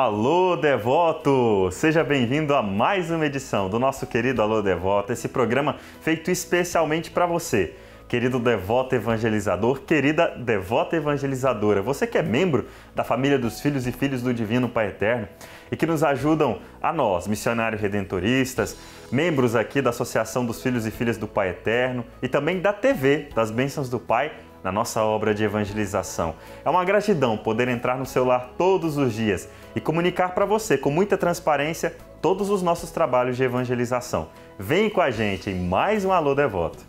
Alô Devoto! Seja bem-vindo a mais uma edição do nosso querido Alô Devoto, esse programa feito especialmente para você, querido devoto evangelizador, querida devota evangelizadora, você que é membro da família dos filhos e filhos do Divino Pai Eterno e que nos ajudam a nós, missionários redentoristas, membros aqui da Associação dos Filhos e Filhas do Pai Eterno e também da TV das Bênçãos do Pai na nossa obra de evangelização. É uma gratidão poder entrar no seu lar todos os dias e comunicar para você com muita transparência todos os nossos trabalhos de evangelização. Vem com a gente em mais um Alô Devoto.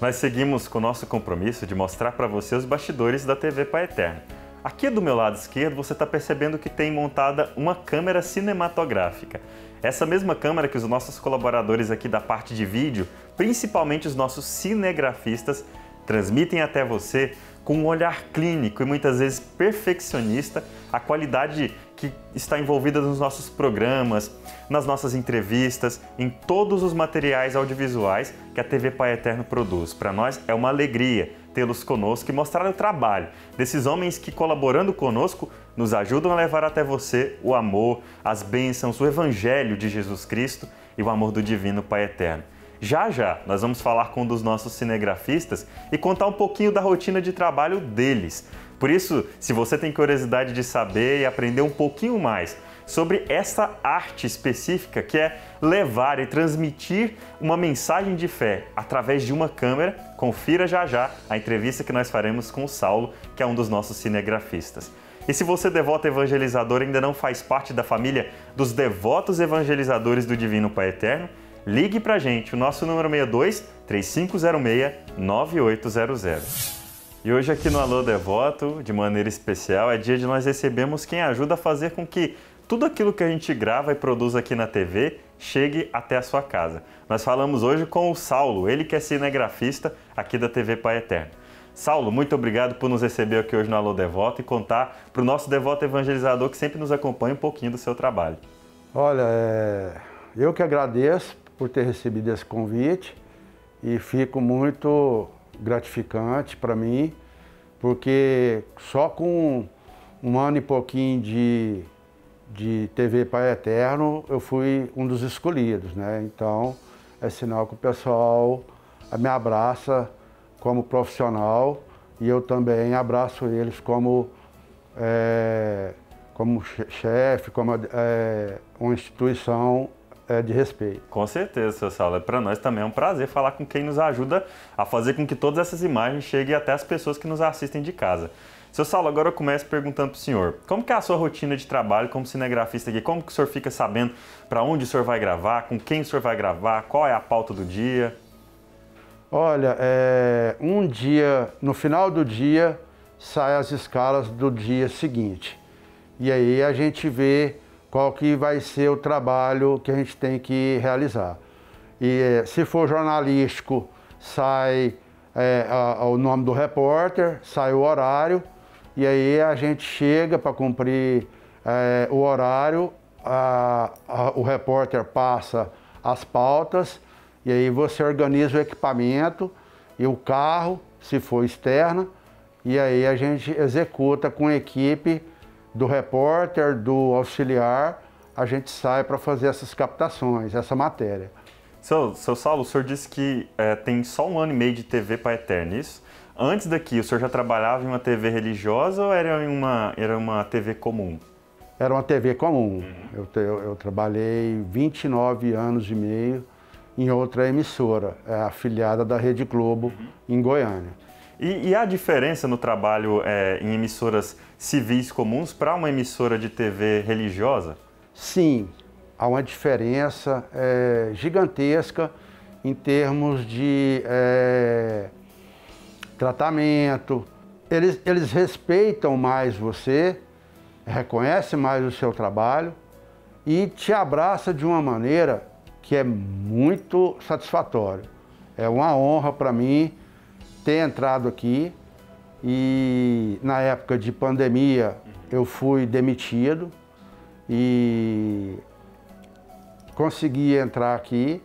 Nós seguimos com o nosso compromisso de mostrar para você os bastidores da TV Pai Eterno. Aqui do meu lado esquerdo você está percebendo que tem montada uma câmera cinematográfica. Essa mesma câmera que os nossos colaboradores aqui da parte de vídeo, principalmente os nossos cinegrafistas, transmitem até você com um olhar clínico e muitas vezes perfeccionista a qualidade que está envolvida nos nossos programas, nas nossas entrevistas, em todos os materiais audiovisuais que a TV Pai Eterno produz. Para nós é uma alegria tê-los conosco e mostrar o trabalho desses homens que, colaborando conosco, nos ajudam a levar até você o amor, as bênçãos, o Evangelho de Jesus Cristo e o amor do Divino Pai Eterno. Já já nós vamos falar com um dos nossos cinegrafistas e contar um pouquinho da rotina de trabalho deles. Por isso, se você tem curiosidade de saber e aprender um pouquinho mais sobre essa arte específica que é levar e transmitir uma mensagem de fé através de uma câmera, confira já já a entrevista que nós faremos com o Saulo, que é um dos nossos cinegrafistas. E se você, devoto evangelizador, ainda não faz parte da família dos devotos evangelizadores do Divino Pai Eterno, ligue para gente. O nosso número 62 3506 9800. E hoje aqui no Alô Devoto, de maneira especial, é dia de nós recebermos quem ajuda a fazer com que tudo aquilo que a gente grava e produz aqui na TV chegue até a sua casa. Nós falamos hoje com o Saulo, ele que é cinegrafista aqui da TV Pai Eterno. Saulo, muito obrigado por nos receber aqui hoje no Alô Devoto e contar para o nosso devoto evangelizador que sempre nos acompanha um pouquinho do seu trabalho. Olha, é... eu que agradeço por ter recebido esse convite e fico muito gratificante para mim, porque só com um ano e pouquinho de, de TV Pai Eterno eu fui um dos escolhidos, né? Então é sinal que o pessoal me abraça como profissional e eu também abraço eles como, é, como chefe, como é, uma instituição é, de respeito. Com certeza, seu Saulo. Para nós também é um prazer falar com quem nos ajuda a fazer com que todas essas imagens cheguem até as pessoas que nos assistem de casa. Seu Saulo, agora eu começo perguntando para o senhor, como que é a sua rotina de trabalho como cinegrafista aqui? Como que o senhor fica sabendo para onde o senhor vai gravar, com quem o senhor vai gravar, qual é a pauta do dia? Olha, é, um dia, no final do dia, saem as escalas do dia seguinte. E aí a gente vê qual que vai ser o trabalho que a gente tem que realizar. E eh, se for jornalístico, sai é, a, o nome do repórter, sai o horário, e aí a gente chega para cumprir é, o horário, a, a, o repórter passa as pautas, e aí você organiza o equipamento e o carro, se for externa, e aí a gente executa com a equipe do repórter, do auxiliar, a gente sai para fazer essas captações, essa matéria. Seu, seu Saulo, o senhor disse que é, tem só um ano e meio de TV para Eterno, isso? Antes daqui, o senhor já trabalhava em uma TV religiosa ou era uma, era uma TV comum? Era uma TV comum. Uhum. Eu, eu, eu, trabalhei 29 anos e meio em outra emissora, é, afiliada da Rede Globo, uhum. em Goiânia. E, e há diferença no trabalho é, em emissoras civis comuns para uma emissora de TV religiosa? Sim, há uma diferença é, gigantesca em termos de é, tratamento. Eles, eles respeitam mais você, reconhecem mais o seu trabalho e te abraça de uma maneira que é muito satisfatória. É uma honra para mim ter entrado aqui e na época de pandemia eu fui demitido e consegui entrar aqui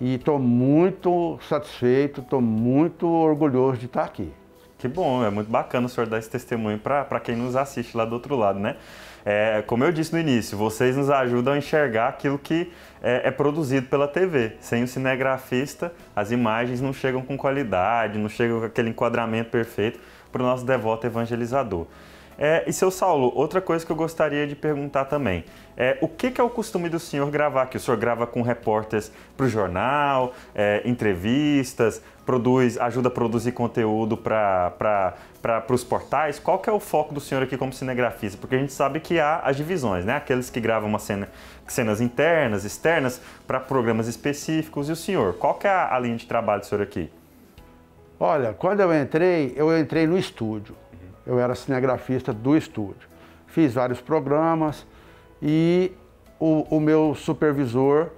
e estou muito satisfeito, estou muito orgulhoso de estar aqui. Que bom, é muito bacana o senhor dar esse testemunho para quem nos assiste lá do outro lado, né? É, como eu disse no início, vocês nos ajudam a enxergar aquilo que é, é, produzido pela TV. Sem o cinegrafista, as imagens não chegam com qualidade, não chegam com aquele enquadramento perfeito para o nosso devoto evangelizador. É, e seu Saulo, outra coisa que eu gostaria de perguntar também. É, o que, que é o costume do senhor gravar? Que o senhor grava com repórteres para o jornal, é, entrevistas, produz, ajuda a produzir conteúdo para os portais. Qual que é o foco do senhor aqui como cinegrafista? Porque a gente sabe que há as divisões, né? Aqueles que gravam uma cena, cenas internas, externas, para programas específicos. E o senhor, qual que é a, linha de trabalho do senhor aqui? Olha, quando eu entrei, eu entrei no estúdio eu era cinegrafista do estúdio. Fiz vários programas e o, o meu supervisor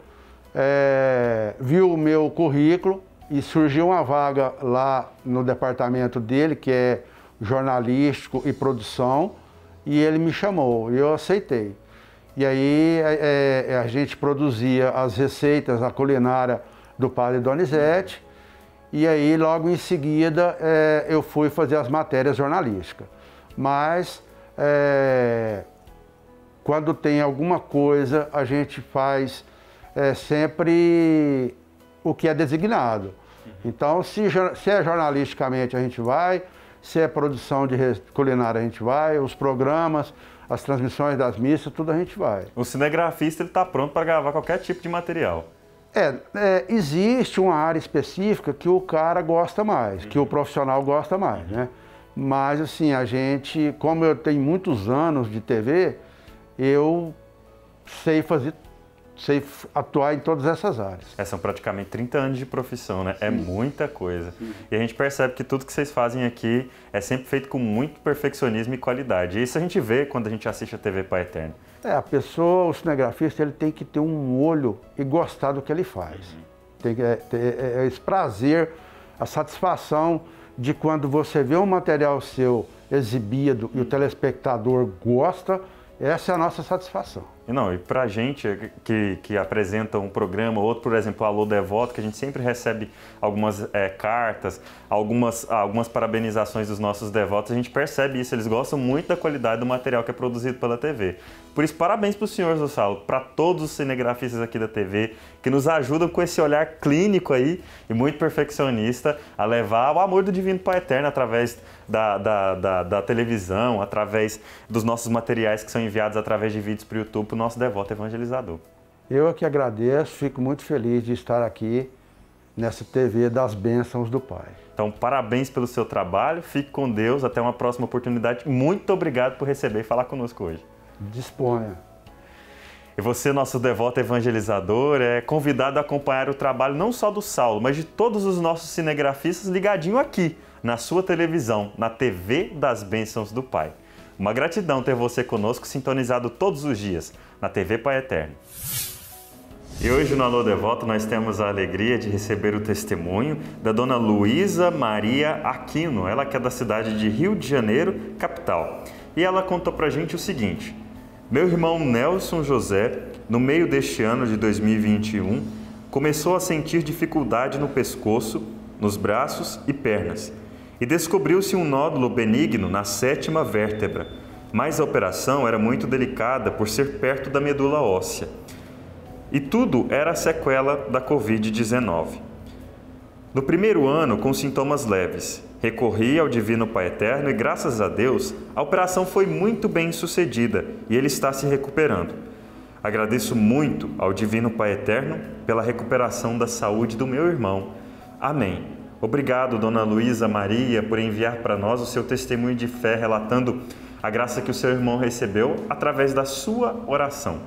é, viu o meu currículo e surgiu uma vaga lá no departamento dele, que é jornalístico e produção, e ele me chamou e eu aceitei. E aí é, é, a gente produzia as receitas, a culinária do Padre Donizete, e aí, logo em seguida, é, eu fui fazer as matérias jornalísticas. Mas, é, quando tem alguma coisa, a gente faz é, sempre o que é designado. Então, se, se, é jornalisticamente, a gente vai, se é produção de culinária, a gente vai, os programas, as transmissões das missas, tudo a gente vai. O cinegrafista está pronto para gravar qualquer tipo de material. É, é, existe uma área específica que o cara gosta mais, que o profissional gosta mais, né? Mas assim, a gente, como eu tenho muitos anos de TV, eu sei fazer, sei atuar em todas essas áreas. É, são praticamente 30 anos de profissão, né? É Sim. É muita coisa. Sim. E a gente percebe que tudo que vocês fazem aqui é sempre feito com muito perfeccionismo e qualidade. E isso a gente vê quando a gente assiste a TV Pai Eterno. É, a pessoa, o cinegrafista, ele tem que ter um olho e gostar do que ele faz. Uhum. Tem que é, ter é, é, esse prazer, a satisfação de quando você vê um material seu exibido uhum. e o telespectador gosta, essa é a nossa satisfação. Não, e para gente que, que apresenta um programa, outro, por exemplo, Alô Devoto, que a gente sempre recebe algumas é, cartas, algumas, algumas parabenizações dos nossos devotos, a gente percebe isso, eles gostam muito da qualidade do material que é produzido pela TV. Por isso, parabéns para o senhor, Zosalo, para todos os cinegrafistas aqui da TV, que nos ajudam com esse olhar clínico aí e muito perfeccionista a levar o amor do Divino Pai Eterno através da, da, da, da televisão, através dos nossos materiais que são enviados através de vídeos para o YouTube nosso devoto evangelizador. Eu é que agradeço, fico muito feliz de estar aqui nessa TV das bênçãos do Pai. Então, parabéns pelo seu trabalho, fique com Deus, até uma próxima oportunidade. Muito obrigado por receber e falar conosco hoje. Disponha. E você, nosso devoto evangelizador, é convidado a acompanhar o trabalho não só do Saulo, mas de todos os nossos cinegrafistas ligadinho aqui, na sua televisão, na TV das Bênçãos do Pai. Uma gratidão ter você conosco sintonizado todos os dias na TV Pai Eterno. E hoje no Alô Devoto nós temos a alegria de receber o testemunho da dona Luísa Maria Aquino, ela que é da cidade de Rio de Janeiro, capital. E ela contou pra gente o seguinte: Meu irmão Nelson José, no meio deste ano de 2021, começou a sentir dificuldade no pescoço, nos braços e pernas e descobriu-se um nódulo benigno na sétima vértebra, mas a operação era muito delicada por ser perto da medula óssea. E tudo era sequela da Covid-19. No primeiro ano, com sintomas leves, recorri ao Divino Pai Eterno e, graças a Deus, a operação foi muito bem sucedida e ele está se recuperando. Agradeço muito ao Divino Pai Eterno pela recuperação da saúde do meu irmão. Amém. Obrigado, Dona Luísa Maria, por enviar para nós o seu testemunho de fé relatando a graça que o seu irmão recebeu através da sua oração.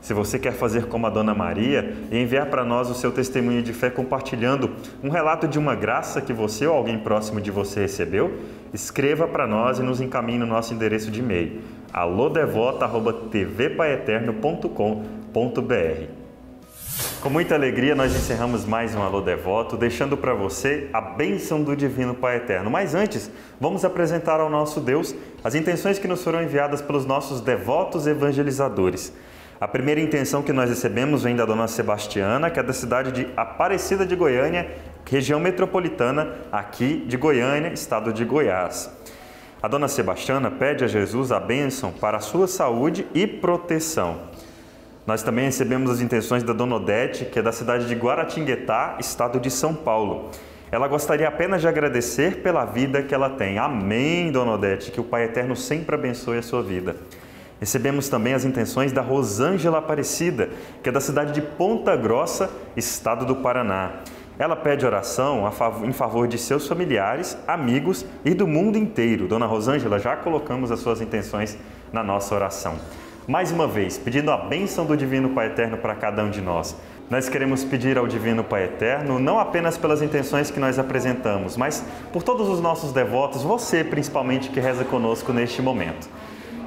Se você quer fazer como a Dona Maria e enviar para nós o seu testemunho de fé compartilhando um relato de uma graça que você ou alguém próximo de você recebeu, escreva para nós e nos encaminhe no nosso endereço de e-mail alodevota@tvpaeterno.com.br. Com muita alegria, nós encerramos mais um Alô Devoto, deixando para você a bênção do Divino Pai Eterno. Mas antes, vamos apresentar ao nosso Deus as intenções que nos foram enviadas pelos nossos devotos evangelizadores. A primeira intenção que nós recebemos vem da dona Sebastiana, que é da cidade de Aparecida de Goiânia, região metropolitana aqui de Goiânia, estado de Goiás. A dona Sebastiana pede a Jesus a bênção para a sua saúde e proteção. Nós também recebemos as intenções da dona Odete, que é da cidade de Guaratinguetá, estado de São Paulo. Ela gostaria apenas de agradecer pela vida que ela tem. Amém, dona Odete, que o Pai Eterno sempre abençoe a sua vida. Recebemos também as intenções da Rosângela Aparecida, que é da cidade de Ponta Grossa, estado do Paraná. Ela pede oração em favor de seus familiares, amigos e do mundo inteiro. Dona Rosângela, já colocamos as suas intenções na nossa oração. Mais uma vez, pedindo a bênção do Divino Pai Eterno para cada um de nós. Nós queremos pedir ao Divino Pai Eterno, não apenas pelas intenções que nós apresentamos, mas por todos os nossos devotos, você principalmente que reza conosco neste momento.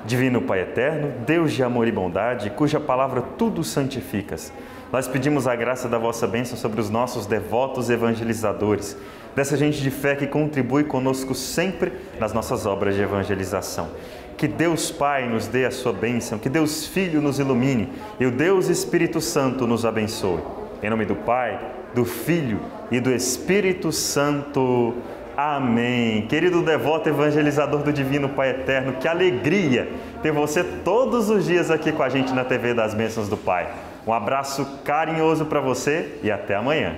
Divino Pai Eterno, Deus de amor e bondade, cuja palavra tudo santificas, nós pedimos a graça da vossa bênção sobre os nossos devotos evangelizadores, dessa gente de fé que contribui conosco sempre nas nossas obras de evangelização. Que Deus Pai nos dê a sua bênção, que Deus Filho nos ilumine e o Deus Espírito Santo nos abençoe. Em nome do Pai, do Filho e do Espírito Santo. Amém. Querido devoto evangelizador do Divino Pai Eterno, que alegria ter você todos os dias aqui com a gente na TV das Bênçãos do Pai. Um abraço carinhoso para você e até amanhã.